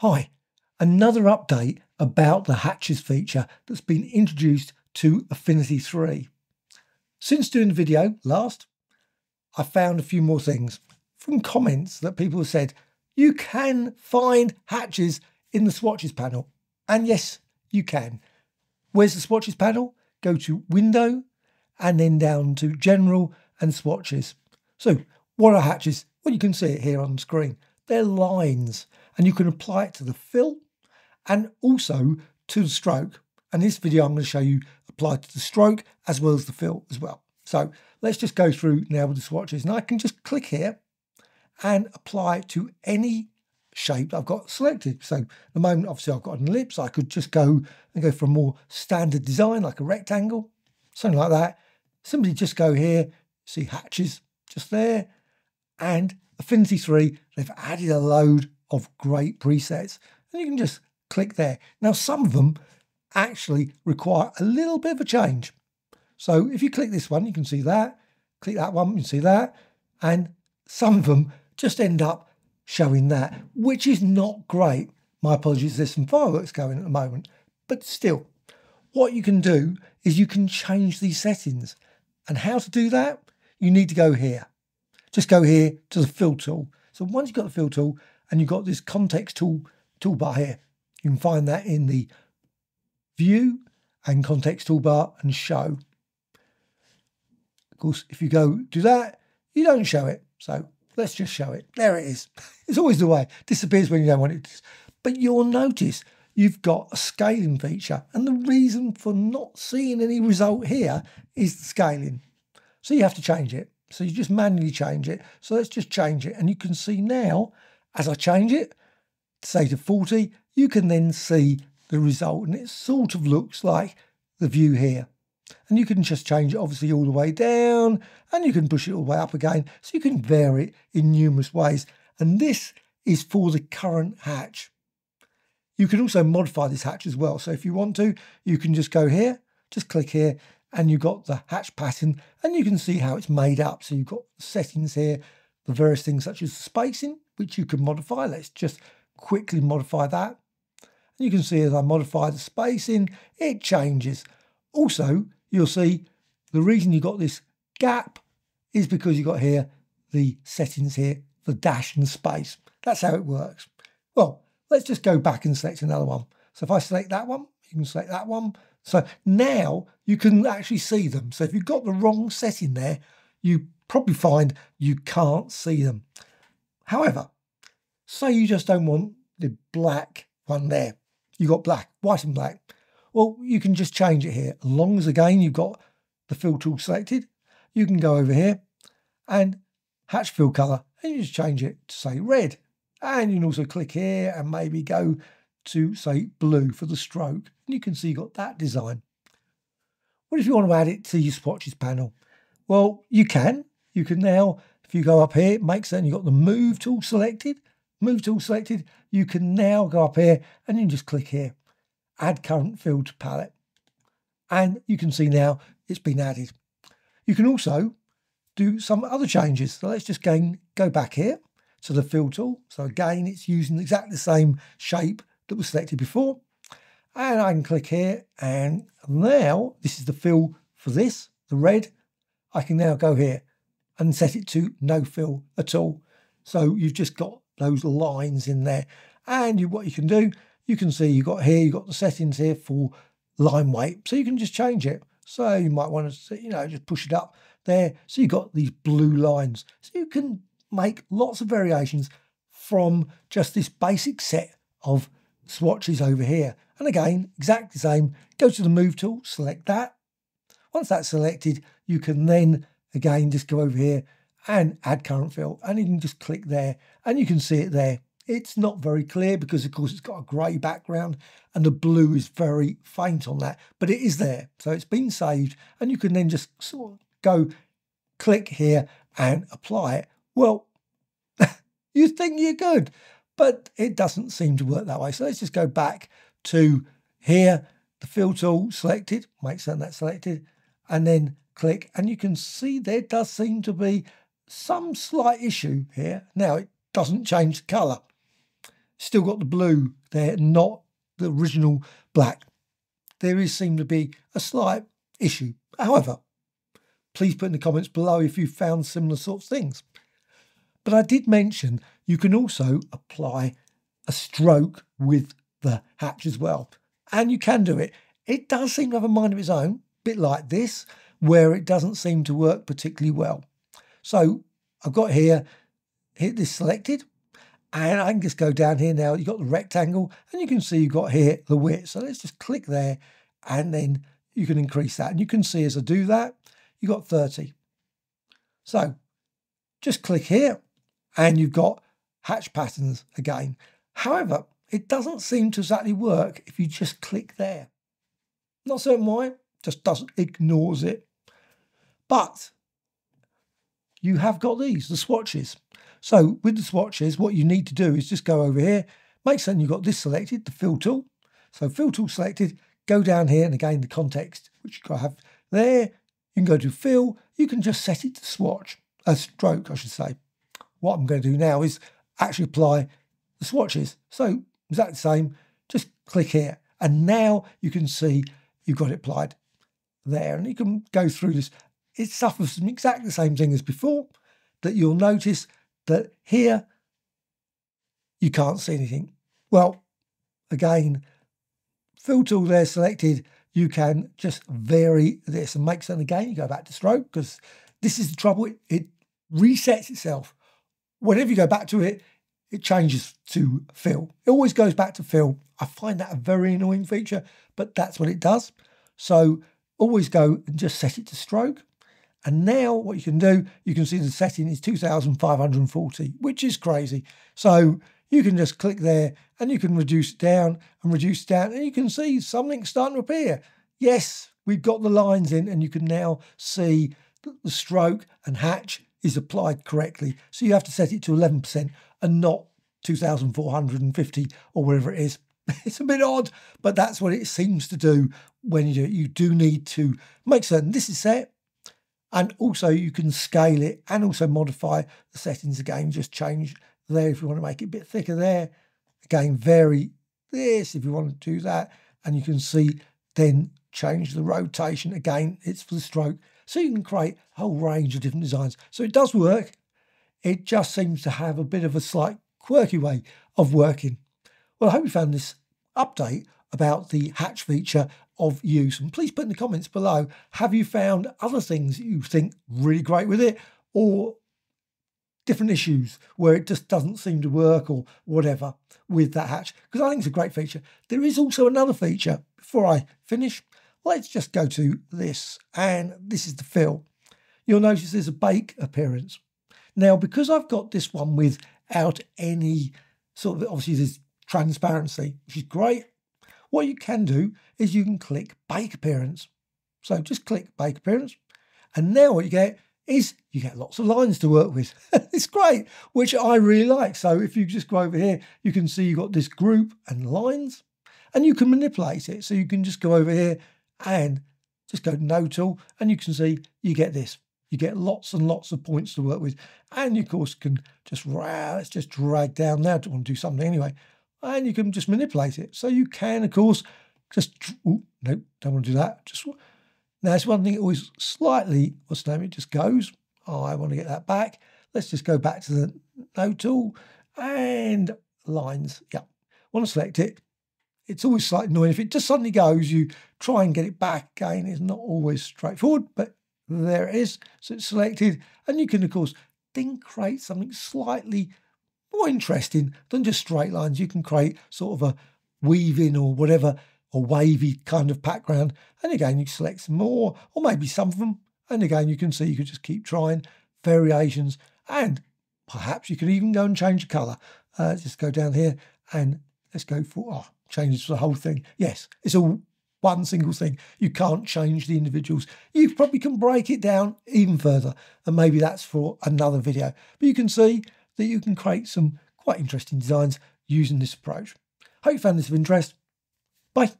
Hi, another update about the hatches feature that's been introduced to Affinity 3. Since doing the video last, I found a few more things from comments that people said you can find hatches in the swatches panel. And yes, you can. Where's the swatches panel? Go to Window and then down to General and Swatches. So, what are hatches? Well, you can see it here on the screen. They're lines, and you can apply it to the fill and also to the stroke. And this video, I'm going to show you apply to the stroke as well as the fill as well. So let's just go through now with the swatches. And I can just click here and apply it to any shape that I've got selected. So at the moment, obviously, I've got an ellipse. I could just go and go for a more standard design, like a rectangle, something like that. Simply just go here, see hatches just there, and Affinity 3, they've added a load of great presets. And you can just click there. Now, some of them actually require a little bit of a change. So if you click this one, you can see that. Click that one, you can see that. And some of them just end up showing that, which is not great. My apologies, there's some fireworks going at the moment. But still, what you can do is you can change these settings. And how to do that? You need to go here just go here to the fill tool. So once you've got the fill tool and you've got this context tool toolbar here, you can find that in the view and context toolbar and show. Of course, if you go do that, you don't show it. So let's just show it. There it is. It's always the way. Disappears when you don't want it. But you'll notice you've got a scaling feature. And the reason for not seeing any result here is the scaling. So you have to change it. So you just manually change it. So let's just change it. And you can see now, as I change it, say to 40, you can then see the result. And it sort of looks like the view here. And you can just change it obviously all the way down and you can push it all the way up again. So you can vary it in numerous ways. And this is for the current hatch. You can also modify this hatch as well. So if you want to, you can just go here, just click here and you've got the hatch pattern and you can see how it's made up. So you've got settings here various things such as spacing, which you can modify. Let's just quickly modify that. And you can see as I modify the spacing, it changes. Also, you'll see the reason you got this gap is because you got here the settings here for dash and space. That's how it works. Well, let's just go back and select another one. So if I select that one, you can select that one. So now you can actually see them. So if you've got the wrong setting there, you probably find you can't see them. However, say you just don't want the black one there. You've got black, white and black. Well, you can just change it here. As long as, again, you've got the fill tool selected, you can go over here and hatch fill colour and you just change it to say red. And you can also click here and maybe go to say blue for the stroke. And you can see you got that design. What if you want to add it to your swatches panel? Well, you can. You can now, if you go up here, makes sense. You've got the move tool selected. Move tool selected. You can now go up here and you can just click here. Add current fill to palette. And you can see now it's been added. You can also do some other changes. So let's just again go back here to the fill tool. So again, it's using exactly the same shape that was selected before. And I can click here and now this is the fill for this, the red. I can now go here and set it to no fill at all. So you've just got those lines in there. And you, what you can do, you can see you've got here, you've got the settings here for line weight. So you can just change it. So you might want to, you know, just push it up there. So you've got these blue lines. So you can make lots of variations from just this basic set of swatches over here. And again, exactly the same, go to the move tool, select that. Once that's selected, you can then again just go over here and add current fill and you can just click there and you can see it there. It's not very clear because of course it's got a grey background and the blue is very faint on that, but it is there. So it's been saved and you can then just sort of go click here and apply it. Well, you think you're good but it doesn't seem to work that way. So let's just go back to here, the fill tool selected, make certain that's selected, and then click, and you can see there does seem to be some slight issue here. Now it doesn't change the colour. Still got the blue there, not the original black. There is seem to be a slight issue. However, please put in the comments below if you found similar sorts of things. But I did mention you can also apply a stroke with the hatch as well. And you can do it. It does seem to have a mind of its own, bit like this, where it doesn't seem to work particularly well. So I've got here, hit this selected, and I can just go down here now. You've got the rectangle, and you can see you've got here the width. So let's just click there, and then you can increase that. And you can see as I do that, you've got 30. So just click here, and you've got hatch patterns again. However, it doesn't seem to exactly work if you just click there. Not certain why, just doesn't, ignores it. But you have got these, the swatches. So with the swatches, what you need to do is just go over here, make certain you've got this selected, the fill tool. So fill tool selected, go down here and again the context, which you have there. You can go to fill, you can just set it to swatch, a stroke I should say. What I'm going to do now is actually apply the swatches. So exactly the same, just click here. And now you can see you've got it applied there. And you can go through this. It suffers from exactly the same thing as before, that you'll notice that here you can't see anything. Well, again, fill tool there selected, you can just vary this and make something again. You go back to stroke because this is the trouble. It, it resets itself. Whenever you go back to it, it changes to fill. It always goes back to fill. I find that a very annoying feature, but that's what it does. So always go and just set it to stroke. And now what you can do, you can see the setting is 2540, which is crazy. So you can just click there and you can reduce down and reduce down and you can see something starting to appear. Yes, we've got the lines in and you can now see the stroke and hatch is applied correctly. So you have to set it to 11% and not 2,450 or whatever it is. It's a bit odd, but that's what it seems to do when you do. You do need to make certain this is set, and also you can scale it and also modify the settings again. Just change there if you want to make it a bit thicker there. Again, vary this if you want to do that, and you can see then change the rotation again. It's for the stroke, so you can create a whole range of different designs. So it does work. It just seems to have a bit of a slight quirky way of working. Well, I hope you found this update about the hatch feature of use. And please put in the comments below, have you found other things you think really great with it or different issues where it just doesn't seem to work or whatever with that hatch? Because I think it's a great feature. There is also another feature before I finish. Let's just go to this and this is the fill. You'll notice there's a bake appearance. Now, because I've got this one without any sort of, obviously there's transparency, which is great. What you can do is you can click bake appearance. So just click bake appearance. And now what you get is you get lots of lines to work with. it's great, which I really like. So if you just go over here, you can see you've got this group and lines and you can manipulate it. So you can just go over here and just go to node tool and you can see you get this. You get lots and lots of points to work with. And you, of course, can just, let's just drag down now. Want to do something anyway and you can just manipulate it. So you can, of course, just ooh, no, don't want to do that. Just now, it's one thing. It always slightly what's the name? It just goes. Oh, I want to get that back. Let's just go back to the node tool and lines. Yeah, want to select it. It's always slightly annoying if it just suddenly goes. You try and get it back again. It's not always straightforward, but there it is. So it's selected, and you can, of course, then create something slightly more interesting than just straight lines. You can create sort of a weaving or whatever, or wavy kind of background. And again, you select some more, or maybe some of them. And again, you can see you could just keep trying variations. And perhaps you could even go and change the colour. Uh, just go down here and let's go for, oh, changes the whole thing. Yes, it's all one single thing. You can't change the individuals. You probably can break it down even further. And maybe that's for another video. But you can see that you can create some quite interesting designs using this approach. Hope you found this of interest. Bye.